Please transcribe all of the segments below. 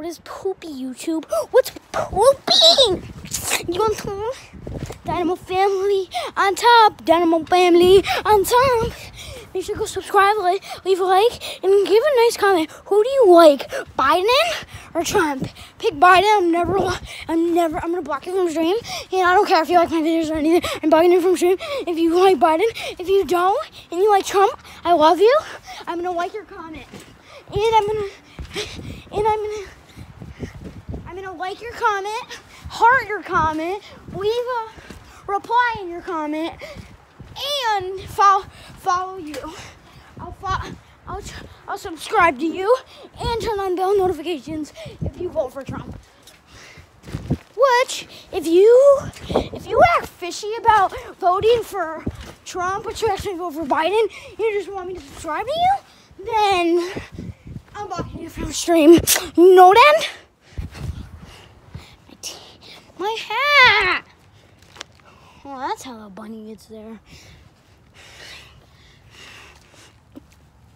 What is poopy, YouTube? What's pooping? You want to? Dynamo family on top. Dynamo family on top. Make sure to go subscribe, like, leave a like, and give a nice comment. Who do you like, Biden or Trump? Pick Biden. I'm never, I'm never, I'm gonna block you from stream, and I don't care if you like my videos or anything. I'm blocking you from stream. If you like Biden, if you don't, and you like Trump, I love you. I'm gonna like your comment, and I'm gonna, and I'm gonna. Gonna like your comment, heart your comment, leave a reply in your comment, and follow follow you. I'll I'll I'll subscribe to you and turn on bell notifications if you vote for Trump. Which, if you if you act fishy about voting for Trump, but you actually vote for Biden, you just want me to subscribe to you, then I'm blocking you from stream. You know then? My, hat. Well, that's how the bunny gets there.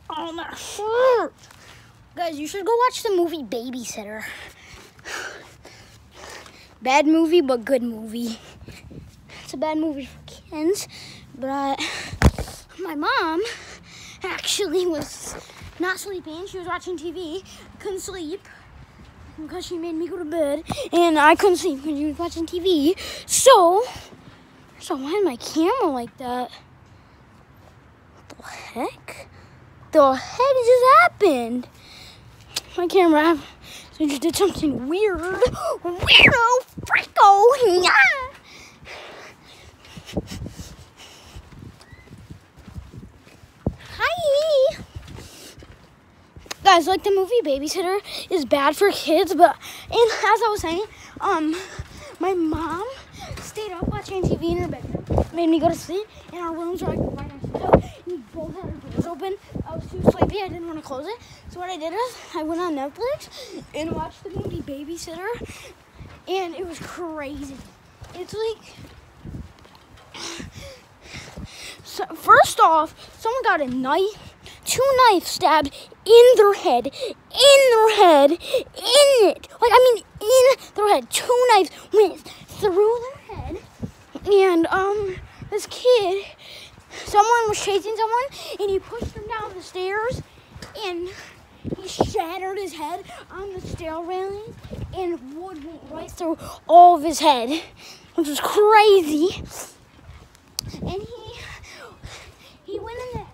Oh, that hurt. Guys, you should go watch the movie Babysitter. Bad movie, but good movie. It's a bad movie for kids, but my mom actually was not sleeping. She was watching TV, couldn't sleep because she made me go to bed, and I couldn't sleep because she was watching TV. So, so why is my camera like that? What the heck? The heck just happened? My camera so just did something weird. Weirdo, freako, yeah. Hi. Guys, like the movie Babysitter is bad for kids, but and as I was saying, um, my mom stayed up watching TV in her bedroom, made me go to sleep, and our rooms are like right next to each other. And both had our doors open. I was too sleepy. I didn't want to close it. So what I did was I went on Netflix and watched the movie Babysitter, and it was crazy. It's like. So first off, someone got a knife, two knives stabbed in their head, in their head, in it. Like I mean, in their head. Two knives went through their head, and um, this kid, someone was chasing someone, and he pushed them down the stairs, and he shattered his head on the stair railing, and wood went right through all of his head, which was crazy. And he he went in the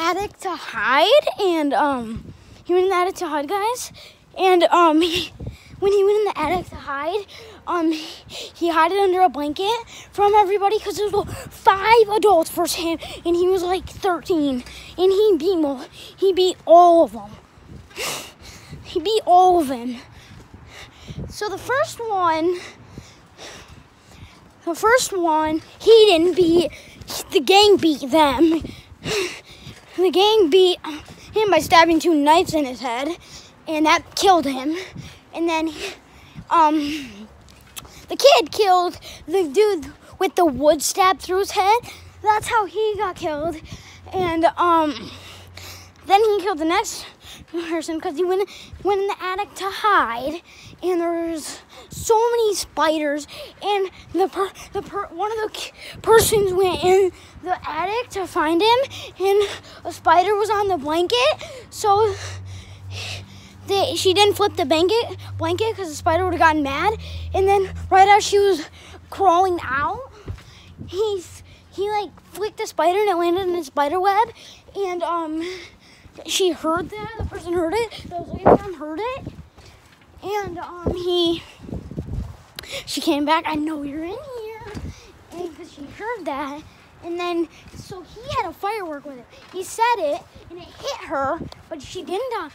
attic to hide, and um, he went in the attic to hide, guys. And um, he, when he went in the attic to hide, um, he hid it under a blanket from everybody because there was five adults versus him, and he was like 13, and he beat mo- he beat all of them. He beat all of them. So the first one, the first one, he didn't beat. The gang beat them. The gang beat him by stabbing two knives in his head, and that killed him. And then, um, the kid killed the dude with the wood stab through his head. That's how he got killed. And um, then he killed the next person because he went went in the attic to hide, and there's so many spiders. And the per, the per, one of the persons went in the attic to find him, and a spider was on the blanket. So they, she didn't flip the blanket blanket because the spider would have gotten mad. And then right as she was crawling out, he's he like flicked the spider and it landed in a spider web. And um, she heard that. The person heard it. The lady heard it. And um, he she came back. I know you're in here, because she heard that. And then, so he had a firework with it. He said it, and it hit her, but she didn't die.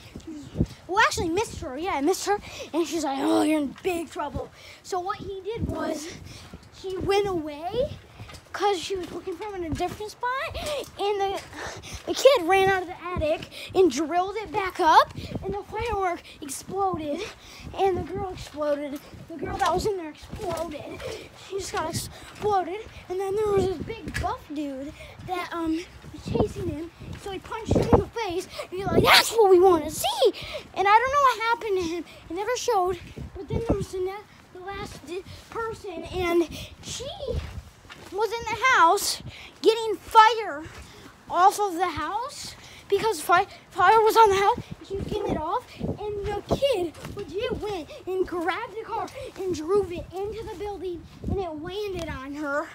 Well, actually, missed her. Yeah, I missed her. And she's like, oh, you're in big trouble. So what he did was, he went away, because she was looking for him in a different spot. And the, the kid ran out of the attic and drilled it back up, and the firework exploded, and the girl exploded. The girl that was in there exploded. She just got exploded, and then there was this big buff dude that um was chasing him. So he punched him in the face, and he's like, "That's what we want to see." And I don't know what happened to him. It never showed. But then there was the, the last person, and she was in the house getting fire off of the house because fi- fire was on the house she was getting it off and the kid legit went and grabbed the car and drove it into the building and it landed on her.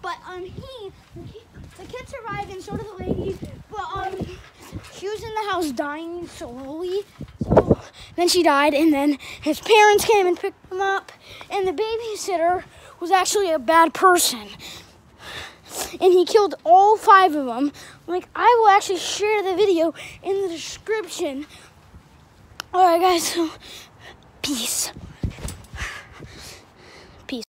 But um he the kid, the kid survived and so did the lady but um she was in the house dying slowly. So then she died and then his parents came and picked him up and the babysitter was actually a bad person and he killed all five of them. Like, I will actually share the video in the description. Alright, guys, so peace.